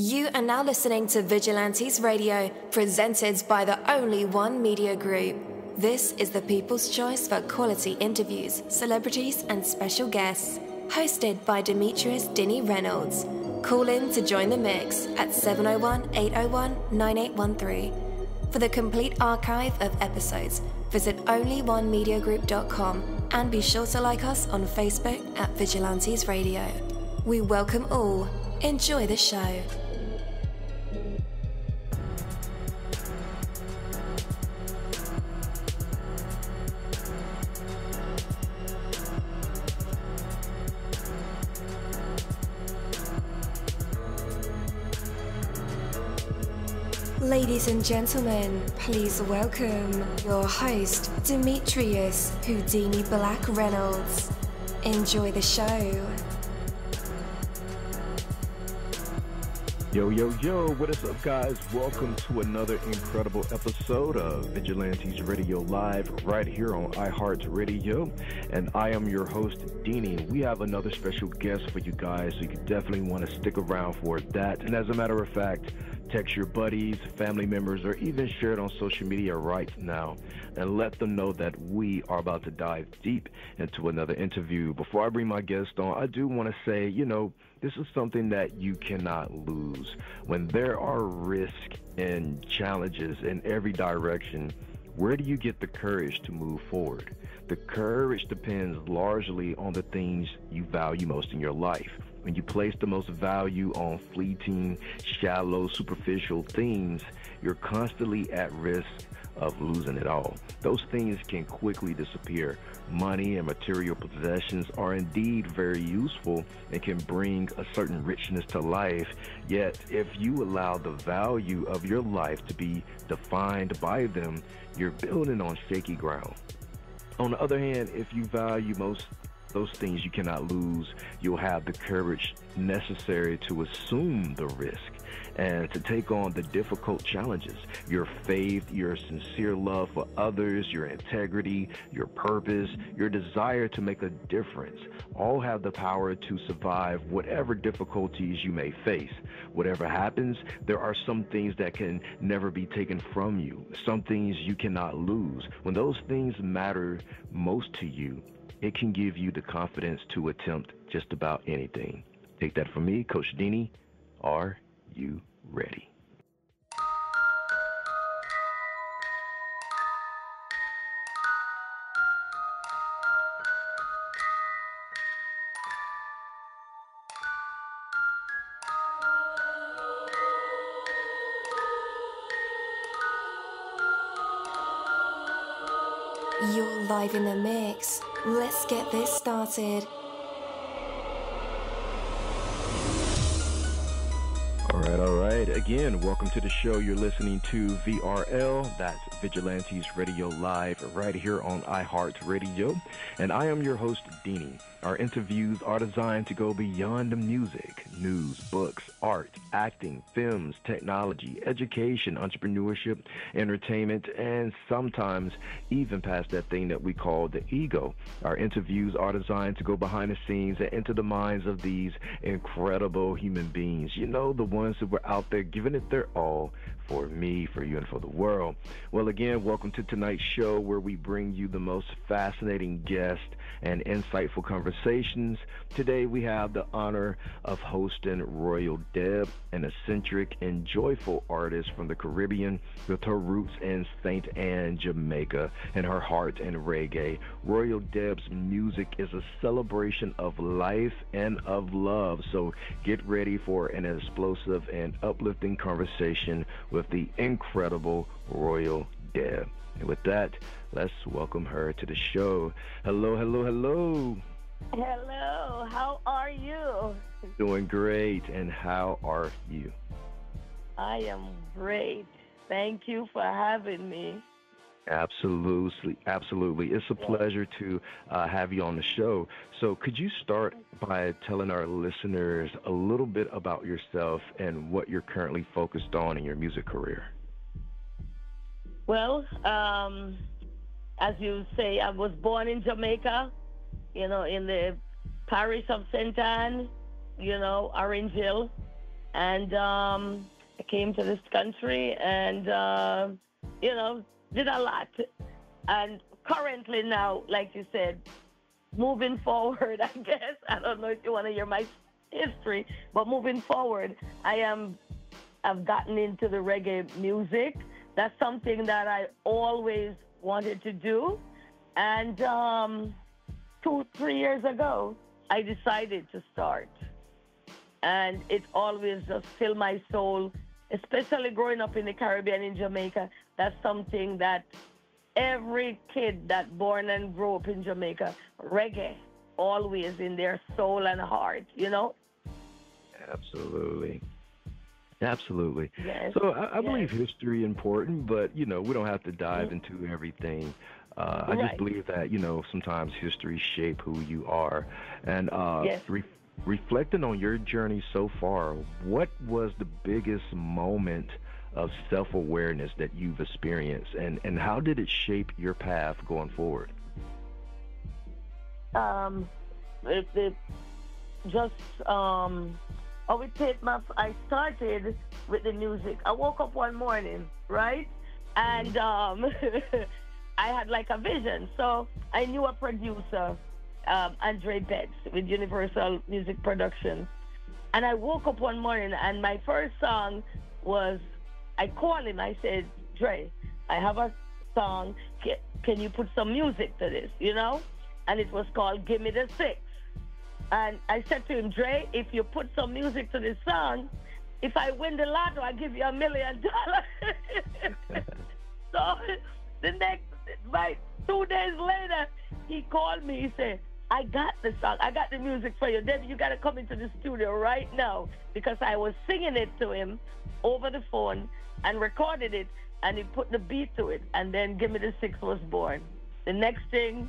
You are now listening to Vigilantes Radio, presented by the Only One Media Group. This is the people's choice for quality interviews, celebrities, and special guests. Hosted by Demetrius Dini Reynolds. Call in to join the mix at 701 801 9813. For the complete archive of episodes, visit onlyonemediagroup.com and be sure to like us on Facebook at Vigilantes Radio. We welcome all. Enjoy the show. Ladies and gentlemen, please welcome your host, Demetrius Houdini Black Reynolds. Enjoy the show. Yo, yo, yo, what is up, guys? Welcome to another incredible episode of Vigilantes Radio Live right here on iHeartRadio. And I am your host, Dini. We have another special guest for you guys, so you definitely want to stick around for that. And as a matter of fact, text your buddies, family members, or even share it on social media right now and let them know that we are about to dive deep into another interview. Before I bring my guest on, I do want to say, you know, this is something that you cannot lose. When there are risks and challenges in every direction, where do you get the courage to move forward? The courage depends largely on the things you value most in your life. When you place the most value on fleeting, shallow, superficial things, you're constantly at risk of losing it all. Those things can quickly disappear. Money and material possessions are indeed very useful and can bring a certain richness to life. Yet, if you allow the value of your life to be defined by them, you're building on shaky ground. On the other hand, if you value most those things you cannot lose, you'll have the courage necessary to assume the risk and to take on the difficult challenges. Your faith, your sincere love for others, your integrity, your purpose, your desire to make a difference all have the power to survive whatever difficulties you may face. Whatever happens, there are some things that can never be taken from you, some things you cannot lose. When those things matter most to you, it can give you the confidence to attempt just about anything. Take that from me, Coach Dini. Are you ready? Live in the mix. Let's get this started. All right, all right. Again, welcome to the show. You're listening to VRL. That's Vigilantes Radio Live right here on iHeartRadio. And I am your host, Dini. Our interviews are designed to go beyond the music, news, books, art, acting, films, technology, education, entrepreneurship, entertainment, and sometimes even past that thing that we call the ego. Our interviews are designed to go behind the scenes and into the minds of these incredible human beings. You know, the ones who were out there giving it their all for me, for you, and for the world. Well, again, welcome to tonight's show where we bring you the most fascinating guests and insightful conversations. Today we have the honor of hosting Royal Deb, an eccentric and joyful artist from the Caribbean with her roots in St. Ann, Jamaica, and her heart in reggae. Royal Deb's music is a celebration of life and of love. So get ready for an explosive and uplifting conversation with the incredible Royal Deb. And with that, let's welcome her to the show. Hello, hello, hello. Hello, how are you? Doing great. And how are you? I am great. Thank you for having me. Absolutely, absolutely. It's a pleasure to uh, have you on the show. So, could you start by telling our listeners a little bit about yourself and what you're currently focused on in your music career? Well, um, as you say, I was born in Jamaica, you know, in the parish of St. Ann, you know, Orange Hill. and um, I came to this country and uh, you know did a lot. And currently now, like you said, moving forward, I guess I don't know if you want to hear my history, but moving forward, I am I've gotten into the reggae music. That's something that I always wanted to do, and um, two three years ago, I decided to start and it always just filled my soul, especially growing up in the Caribbean in Jamaica. That's something that every kid that born and grew up in Jamaica, reggae always in their soul and heart, you know? Absolutely. Absolutely. Yes. So I, I yes. believe history important, but you know we don't have to dive Mm-hmm. into everything. Uh, I Right. just believe that you know sometimes history shape who you are, and uh, Yes. re- reflecting on your journey so far, what was the biggest moment of self-awareness that you've experienced, and and how did it shape your path going forward? um, it, it just um, I would take my. I started with the music. I woke up one morning, right, and um, I had like a vision. So I knew a producer, um, Andre Betts, with Universal Music Production, and I woke up one morning and my first song was. I called him. I said, Dre, I have a song. Can, you put some music to this? You know and it was called Give Me the Six. And I said to him, Dre, if you put some music to this song, if I win the lotto, I give you a million dollars. so the next, like two days later, he called me. He said, I got the song. I got the music for you. Debbie, you got to come into the studio right now because I was singing it to him over the phone and recorded it, and he put the beat to it. And then Give Me the Six was born. The next thing,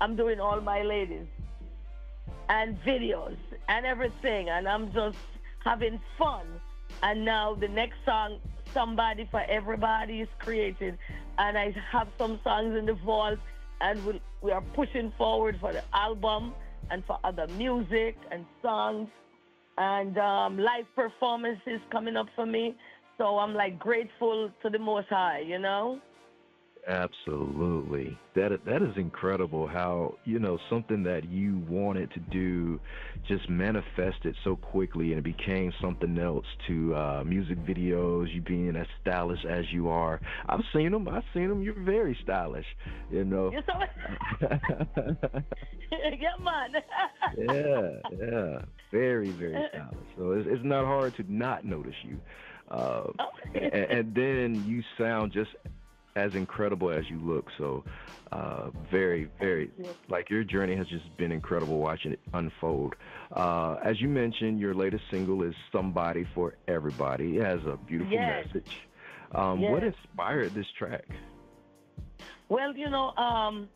I'm doing all my ladies and videos and everything, and I'm just having fun. And now the next song, Somebody for Everybody, is created, and I have some songs in the vault, and we, we are pushing forward for the album and for other music and songs and um, live performances coming up for me. So I'm like grateful to the Most High, you know. Absolutely. That that is incredible how, you know, something that you wanted to do just manifested so quickly and it became something else to uh, music videos, you being as stylish as you are. I've seen them. I've seen them. You're very stylish, you know. Saw yeah, man. yeah, yeah. Very, very stylish. So it's, it's not hard to not notice you. Uh, and, and then you sound just as incredible as you look. So, uh, very, very, like your journey has just been incredible watching it unfold. Uh, as you mentioned, your latest single is Somebody for Everybody. It has a beautiful Yes. message. Um, What inspired this track? Well, you know, um,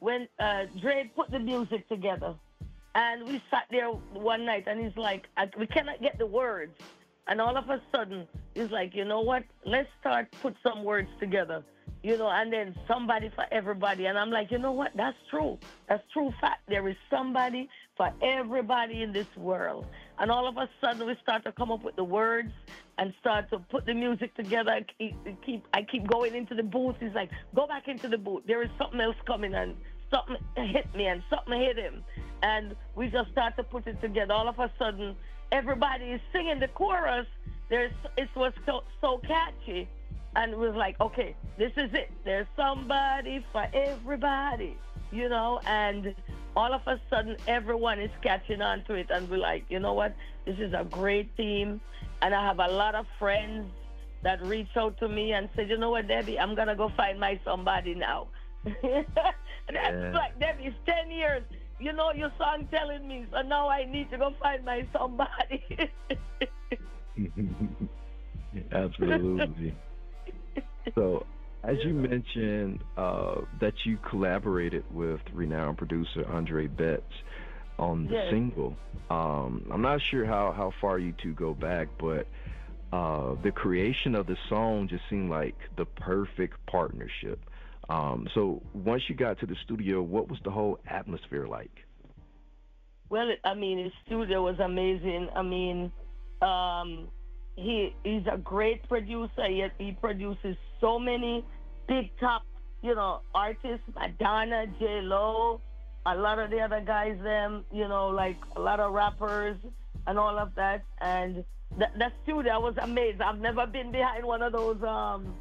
when uh, Dre put the music together, and we sat there one night, and he's like, I, "We cannot get the words," and all of a sudden, he's like, "You know what? Let's start put some words together." You know, and then somebody for everybody. And I'm like, you know what? That's true. That's true fact. There is somebody for everybody in this world. And all of a sudden, we start to come up with the words and start to put the music together. I keep, keep, I keep going into the booth. He's like, go back into the booth. There is something else coming, and something hit me, and something hit him. And we just start to put it together. All of a sudden, everybody is singing the chorus. There's, it was so, so catchy. And it was like, okay, this is it. There's somebody for everybody, you know, and all of a sudden everyone is catching on to it and we're like, you know what? This is a great team. And I have a lot of friends that reach out to me and said, you know what, Debbie, I'm going to go find my somebody now. That's Yeah. like, Debbie, it's 10 years. You know your song telling me, so now I need to go find my somebody. Absolutely. So, as you mentioned uh, that you collaborated with renowned producer Andre Betts on the Yes. single, um, I'm not sure how, how far you two go back, but uh, the creation of the song just seemed like the perfect partnership. Um, so, once you got to the studio, what was the whole atmosphere like? Well, I mean, his studio was amazing. I mean, Um, he he's a great producer. He, he produces so many big top, you know, artists, Madonna, J Lo, a lot of the other guys, them, you know, like a lot of rappers and all of that. And the, the studio was amazing. I've never been behind one of those um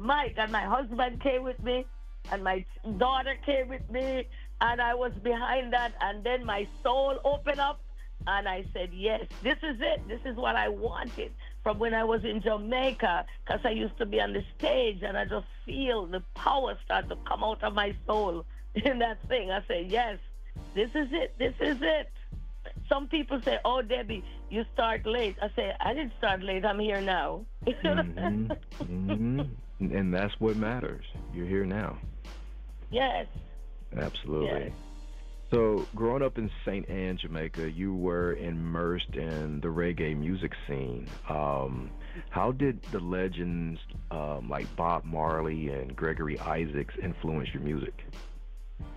mic, and my husband came with me, and my daughter came with me, and I was behind that, and then my soul opened up, and I said, yes, this is it. This is what I wanted from when I was in Jamaica, because I used to be on the stage, and I just feel the power start to come out of my soul in that thing. I said, yes, this is it. This is it. Some people say, "Oh, Debbie, you start late." I say, "I didn't start late. I'm here now." mm-hmm. Mm-hmm. And that's what matters. You're here now. Yes. Absolutely. Yes. So, growing up in St. Ann, Jamaica, you were immersed in the reggae music scene. Um, how did the legends um, like Bob Marley and Gregory Isaacs influence your music?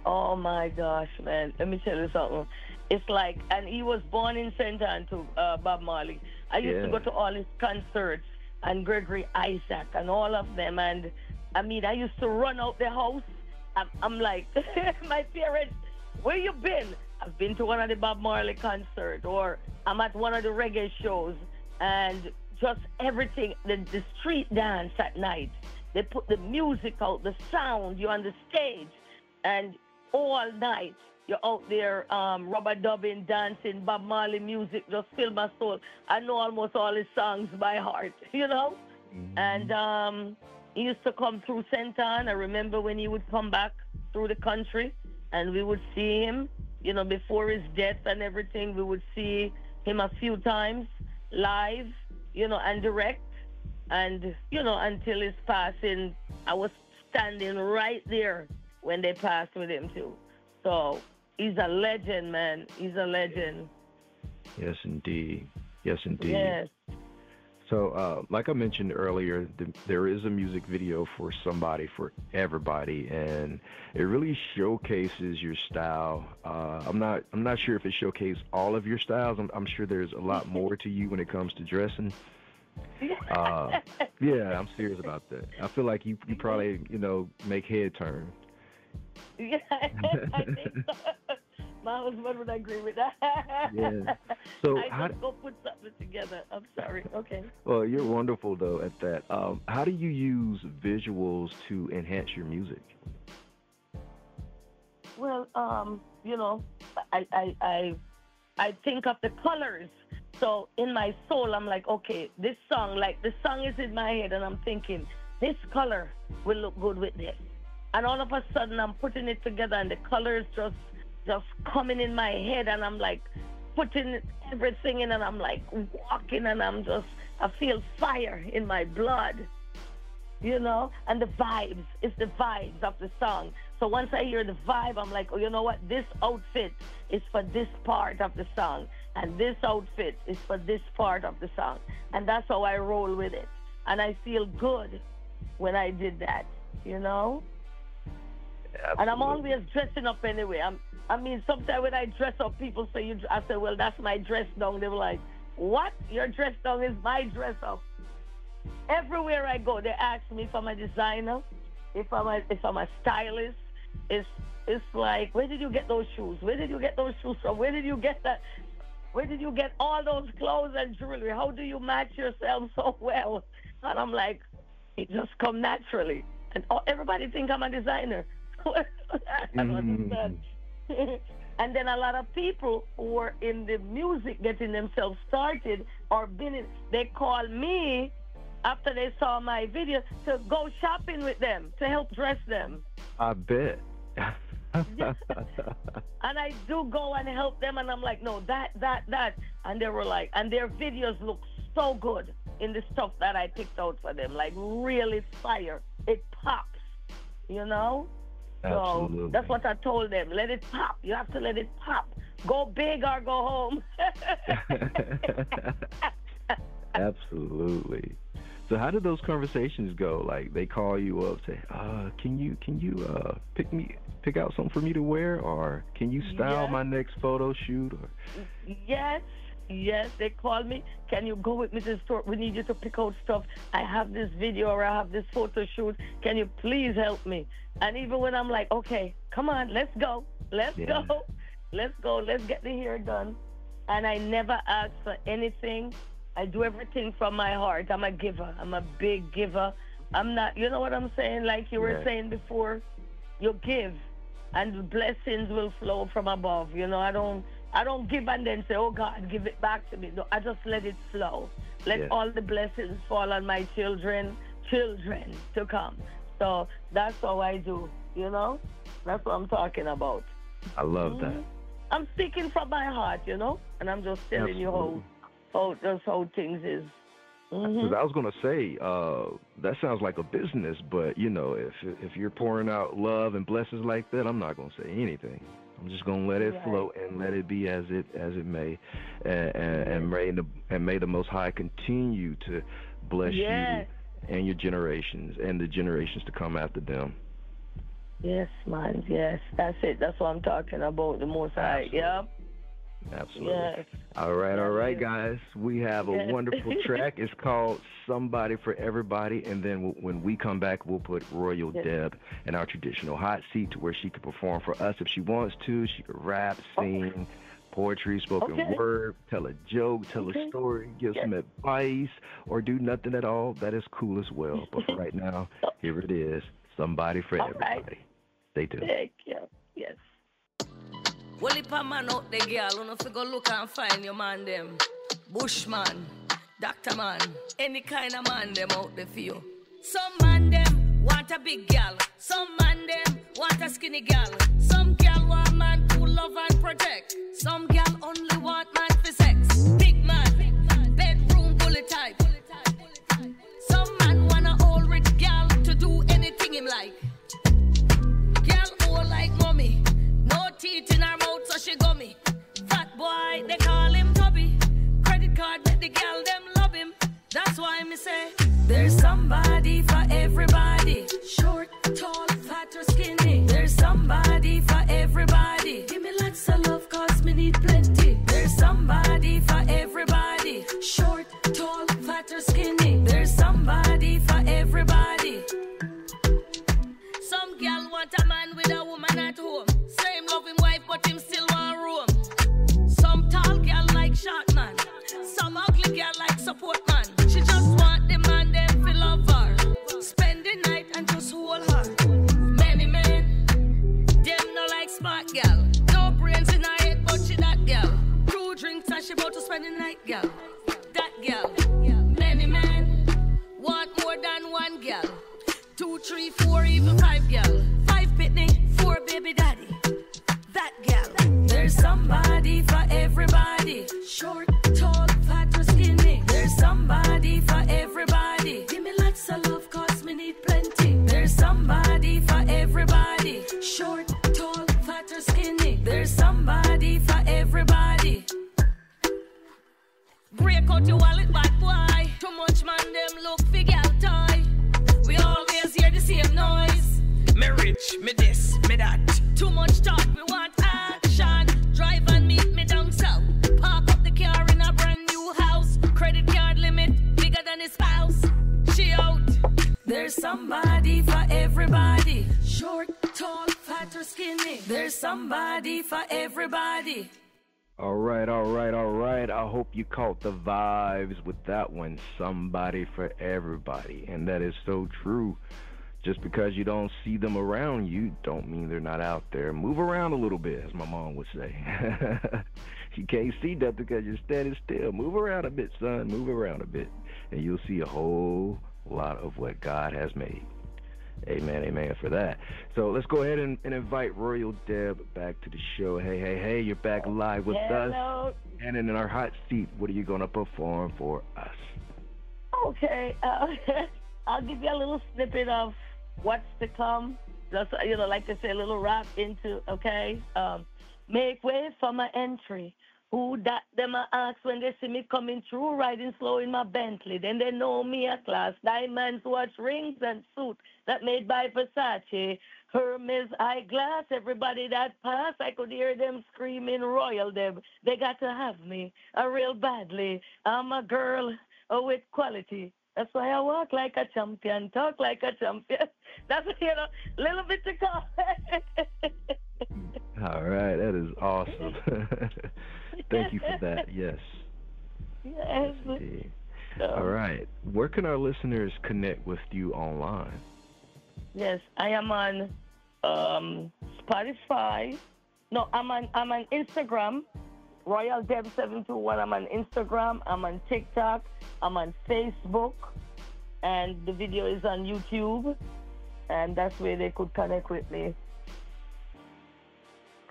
Oh my gosh, man! Let me tell you something. It's like, and he was born in St. Ann to uh, Bob Marley. I used Yeah. to go to all his concerts and Gregory Isaac and all of them. And I mean, I used to run out the house. I'm, I'm like, my parents, where you been? I've been to one of the Bob Marley concert, or I'm at one of the reggae shows, and just everything. The, the street dance at night. They put the music out, the sound. You're on the stage, and all night you're out there um, rubber dubbing, dancing, Bob Marley music just fill my soul. I know almost all his songs by heart, you know. And um, he used to come through. Ann. I remember when he would come back through the country, and we would see him. You know, before his death and everything, we would see him a few times live, you know, and direct. And you know, until his passing, I was standing right there when they passed with him too. So he's a legend, man. He's a legend. Yes, indeed. Yes, indeed. Yes. So, uh, like I mentioned earlier, th there is a music video for somebody for everybody, and it really showcases your style. Uh, I'm not, I'm not sure if it showcases all of your styles. I'm, I'm sure there's a lot more to you when it comes to dressing. Uh, yeah, I'm serious about that. I feel like you, you probably, you know, make head turn. Yeah, I think so. My husband would agree with that. Yeah. So I how just go put something together. I'm sorry. Okay. Well, you're wonderful though at that. Um, how do you use visuals to enhance your music? Well, um, you know, I, I, I, I think of the colors. So in my soul, I'm like, okay, this song, like the song is in my head, and I'm thinking, this color will look good with this. And all of a sudden, I'm putting it together, and the colors just, just coming in my head, and I'm like, putting everything in, and I'm like walking, and I'm just, I feel fire in my blood you know, and the vibes. It's the vibes of the song. So once I hear the vibe, I'm like, oh, you know what? This outfit is for this part of the song, and this outfit is for this part of the song, and that's how I roll with it. And I feel good when I did that, you know. And I'm always dressing up anyway. I'm, I mean, sometimes when I dress up, people say, you, I say, well, that's my dress down. They were like, what? Your dress down is my dress up. Everywhere I go, they ask me if I'm a designer, if I'm a, if I'm a stylist. It's, it's like, where did you get those shoes? Where did you get those shoes from? Where did you get that? Where did you get all those clothes and jewelry? How do you match yourself so well? And I'm like, it just come naturally. And everybody think I'm a designer. I don't mm-hmm. understand. and then a lot of people who are in the music getting themselves started or been in, they call me after they saw my video to go shopping with them to help dress them. I bet. And I do go and help them, and I'm like, no, that, that, that. And they were like, and their videos look so good in the stuff that I picked out for them, like really fire. It pops, you know? Absolutely. So that's what I told them. Let it pop. You have to let it pop. Go big or go home. Absolutely. So how did those conversations go? Like they call you up, say, uh, "Can you can you uh, pick me pick out something for me to wear, or can you style Yeah. my next photo shoot?" Or yes, Yes, they call me. Can you go with me to the store? We need you to pick out stuff. I have this video or I have this photo shoot. Can you please help me? And even when I'm like, okay, come on, let's go. Let's yeah. go. Let's go. Let's get the hair done. And I never ask for anything. I do everything from my heart. I'm a giver. I'm a big giver. I'm not, you know what I'm saying? Like you were yeah. saying before, you give and blessings will flow from above. You know, I don't I don't give and then say, oh God, give it back to me. No, I just let it flow. Let all the blessings fall on my children, children to come. So that's how I do, you know? That's what I'm talking about. I love mm-hmm. that. I'm speaking from my heart, you know? And I'm just telling Absolutely. you how, how, just how things is. Mm-hmm. I was gonna say uh, that sounds like a business, but you know, if if you're pouring out love and blessings like that, I'm not gonna say anything. I'm just gonna let it right. flow and let it be as it as it may, and, and, and may the and may the Most High continue to bless yes. you and your generations and the generations to come after them. Yes, man. Yes, that's it. That's what I'm talking about. The Most High. Yep. Absolutely. Yes. All right, all right, guys. We have a yes. wonderful track. It's called Somebody for Everybody. And then we'll, when we come back, we'll put Royal yes. Deb in our traditional hot seat to where she can perform for us if she wants to. She can rap, sing. Okay. Poetry, spoken okay. word, tell a joke, tell okay. a story, give yes. some advice, or do nothing at all. That is cool as well. But for right now, oh. here it is. Somebody for all everybody. Right. Stay tuned. Thank you. Yes. Well, if a man out there, girl, you know, if you go look and find your man, them bushman, doctor man, any kind of man, them out the you. Some man, them want a big girl. Some man, them want a skinny girl. Some girl want man who love and protect. Some girl only want man for sex. Big man, bedroom bullet type. Boy, they call him Tubby. Credit card, let the girl them love him. That's why me say, there's somebody for everybody. Short, tall, fat or skinny. There's somebody for everybody. Give me lots of love, cause me need plenty. There's somebody for everybody. Short, tall, fat or skinny. There's somebody for everybody. Like short man. Some ugly girl like support man. She just want the man them feel love her. Spend the night and just hold her. Many men, them no like smart girl. No brains in her head, but she that girl. Two drinks and she about to spend the night, girl. That girl. Many men want more than one girl. Two, three, four, even five girl. Five pitney, four baby daddy. That girl. There's somebody for everybody. Short, tall, fat or skinny. There's somebody for everybody. Give me lots of love, cause me need plenty. There's somebody for everybody. Short, tall, fat or skinny. There's somebody for everybody. Break out your wallet, bad boy. Too much man, them look for girl toy. We always hear the same noise. Me rich, me this, me that. Too much talk, we want than his spouse. She out. There's somebody for everybody. Short, tall, fat or skinny. There's somebody for everybody. All right, all right, all right. I hope you caught the vibes with that one. Somebody for everybody. And that is so true. Just because you don't see them around you, don't mean they're not out there. Move around a little bit, as my mom would say. you can't see that because you're standing still. Move around a bit, son. Move around a bit. And you'll see a whole lot of what God has made. Amen, amen for that. So let's go ahead and, and, invite Royal Deb back to the show. Hey, hey, hey, you're back live with Hello. us. And in our hot seat, what are you going to perform for us? Okay, uh, I'll give you a little snippet of what's to come. Just, you know, like to say, a little rap into, okay? Um, make way for my entry. Who that them a ask when they see me coming through riding slow in my Bentley. Then they know me a class. Diamonds, watch, rings, and suit that made by Versace. Hermes eyeglass, everybody that passed, I could hear them screaming royal them. They got to have me, a real badly. I'm a girl oh, with quality. That's why I walk like a champion, talk like a champion. That's you know, little bit to go. All right, that is awesome. Thank you for that. Yes. Yes. yes All right. Where can our listeners connect with you online? Yes, I am on um, Spotify. No, I'm on I'm on Instagram. Royal Deb seven two one. I'm on Instagram. I'm on TikTok. I'm on Facebook, and the video is on YouTube, and that's where they could connect with me.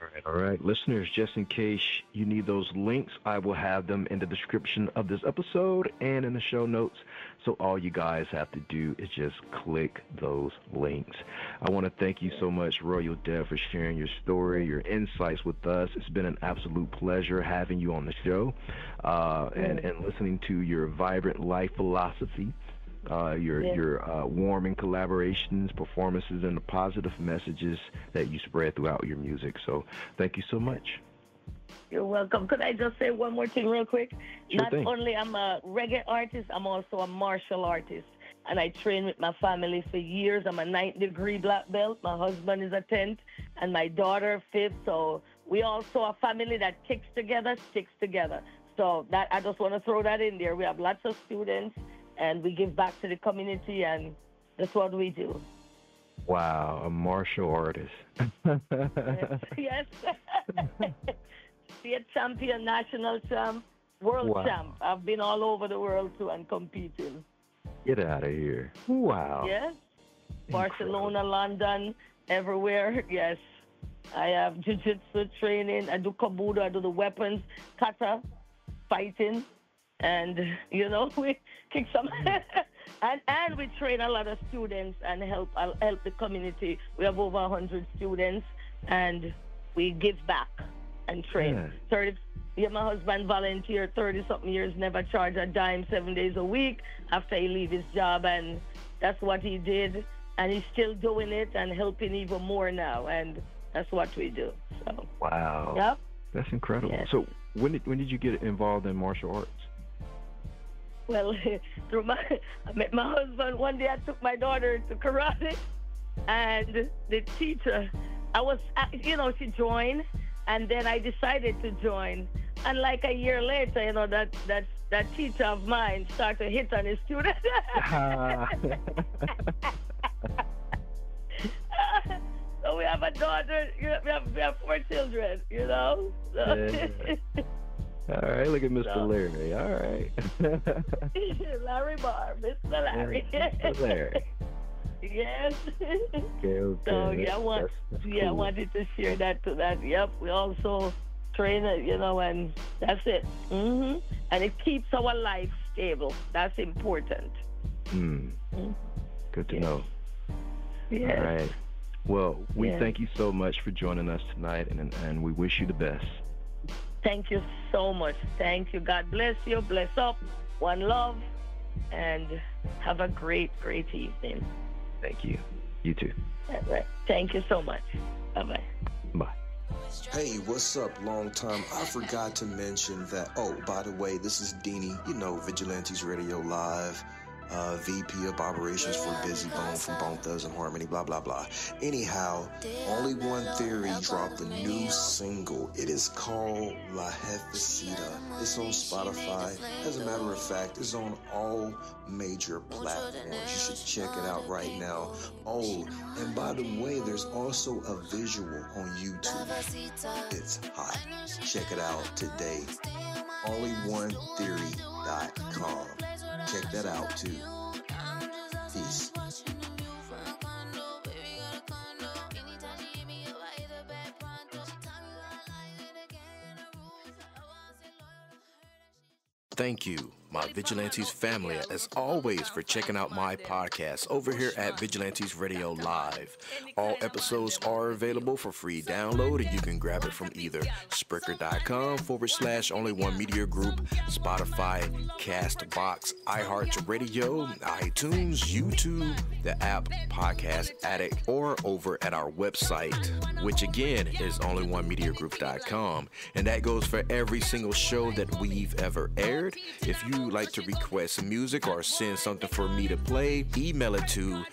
All right, all right. Listeners, just in case you need those links, I will have them in the description of this episode and in the show notes. So all you guys have to do is just click those links. I want to thank you so much, Royal Deb, for sharing your story, your insights with us. It's been an absolute pleasure having you on the show uh, and, and listening to your vibrant life philosophy uh, your yeah. your uh, warming collaborations, performances, and the positive messages that you spread throughout your music. So thank you so much. You're welcome. Could I just say one more thing real quick? Sure Not thing. only I'm a reggae artist, I'm also a martial artist. And I train with my family for years. I'm a ninth degree black belt. My husband is a 10th, and my daughter fifth. So we also a family that kicks together, sticks together. So that I just want to throw that in there. We have lots of students and we give back to the community, and that's what we do. Wow, a martial artist. yes. A champion, national champ, world wow. champ. I've been all over the world too and competing. Get out of here. Wow. Yes. Barcelona, London, everywhere. Yes. I have jiu-jitsu training. I do kobudo. I do the weapons, kata, fighting and you know we kick some and and we train a lot of students and help uh, help the community. We have over 100 students and we give back and train. Yeah. 30 yeah my husband volunteered 30 something years never charged a dime seven days a week after he leave his job and that's what he did. And he's still doing it and helping even more now and that's what we do so. Wow. Yep. That's incredible. Yes. so when did when did you get involved in martial arts well, through my, I met my husband one day. I took my daughter to karate, and the teacher, I was, uh, you know, she joined, and then I decided to join. And like a year later, you know, that that that teacher of mine started to hit on his student. so we have a daughter. We have, we have four children. You know. So. Yeah. All right, look at Mr. So, Larry. All right. Larry Barr, Mr. Larry. Mr. Larry. yes. Okay, okay. So yeah, I want, that's, yeah, cool. I wanted to share that to that. Yep, we also train it, you know, and that's it. Mm-hmm. And it keeps our life stable. That's important. Hmm. Mm. Good to yes. know. Yes. All right. Well, we yes. thank you so much for joining us tonight, and and we wish you the best. Thank you so much. Thank you. God bless you. Bless up. One love. And have a great, great evening. Thank you. You too. All right. Thank you so much. Bye bye. Bye. Hey, what's up, long time? I forgot to mention that. Oh, by the way, this is Dini, you know, Vigilantes Radio Live uh, VP of operations for Busy Bone from Bone Thugs and Harmony, blah, blah, blah. Anyhow, Only One Theory dropped a new single. It is called La Jefecita. It's on Spotify. As a matter of fact, it's on all major platforms. You should check it out right now. Oh, and by the way, there's also a visual on YouTube. It's hot. Check it out today. OnlyOneTheory.com. Check that out too. Peace. Thank you my Vigilantes family, as always, for checking out my podcast over here at Vigilantes Radio Live. All episodes are available for free download, and you can grab it from either Spreaker.com forward slash only one media group, Spotify, Castbox, iHeartRadio, iTunes, YouTube, the app Podcast Addict, or over at our website, which again is onlyonemediagroup.com. And that goes for every single show that we've ever aired. If you like to request music or send something for me to play, email it to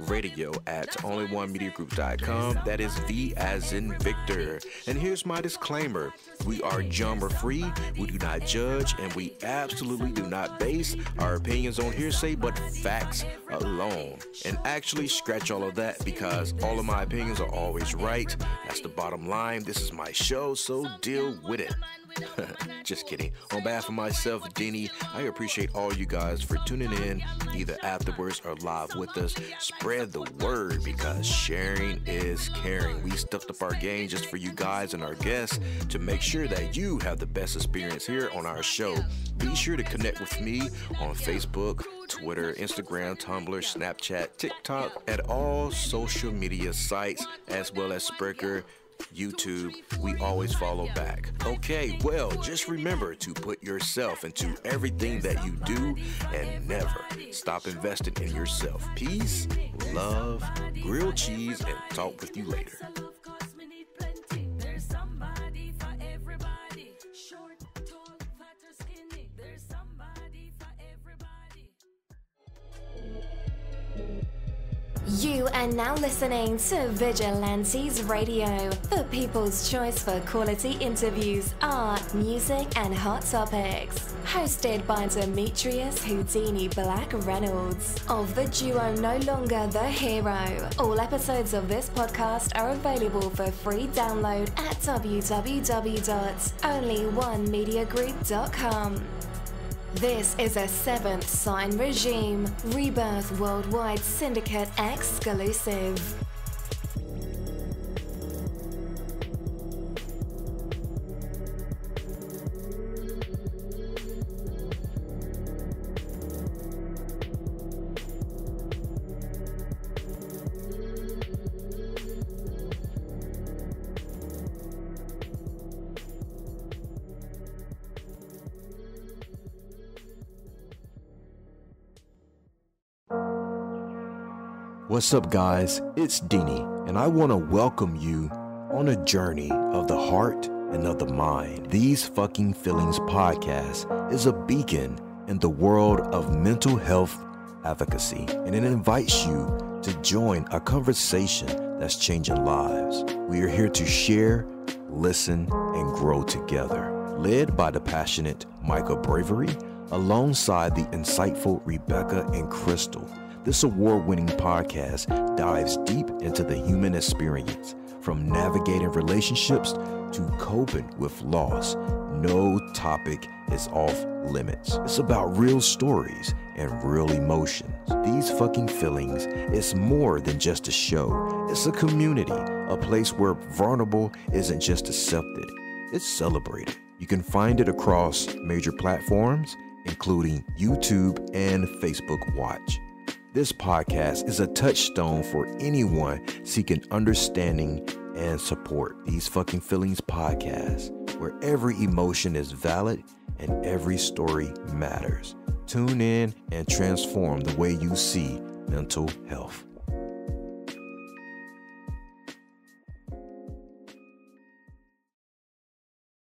vradio at onlyonemediagroup.com. That is V as in Victor. And here's my disclaimer we are genre free, we do not judge, and we absolutely do not base our opinions on hearsay but facts alone. And actually, scratch all of that because all of my opinions are always right. That's the bottom line. This is my show, so deal with it. Just kidding. On behalf of myself, Dini, I appreciate all you guys for tuning in, either afterwards or live with us. Spread the word because sharing is caring. We stuffed up our game just for you guys and our guests to make sure that you have the best experience here on our show. Be sure to connect with me on Facebook, Twitter, Instagram, Tumblr, Snapchat, TikTok, at all social media sites, as well as Spreaker YouTube, we always follow back. Okay, well, just remember to put yourself into everything that you do and never stop investing in yourself. Peace, love, grilled cheese, and talk with you later. Now listening to Vigilantes Radio, the people's choice for quality interviews, art, music, and hot topics. Hosted by Demetrius Houdini Black Reynolds of the duo No Longer the Hero. All episodes of this podcast are available for free download at www.onlyonemediagroup.com. This is a seventh sign regime, Rebirth Worldwide Syndicate exclusive. What's up, guys? It's Dini, and I want to welcome you on a journey of the heart and of the mind. These Fucking Feelings podcast is a beacon in the world of mental health advocacy, and it invites you to join a conversation that's changing lives. We are here to share, listen, and grow together. Led by the passionate Michael Bravery, alongside the insightful Rebecca and Crystal. This award winning podcast dives deep into the human experience, from navigating relationships to coping with loss. No topic is off limits. It's about real stories and real emotions. These fucking feelings is more than just a show, it's a community, a place where vulnerable isn't just accepted, it's celebrated. You can find it across major platforms, including YouTube and Facebook Watch. This podcast is a touchstone for anyone seeking understanding and support. These fucking feelings podcast, where every emotion is valid and every story matters. Tune in and transform the way you see mental health.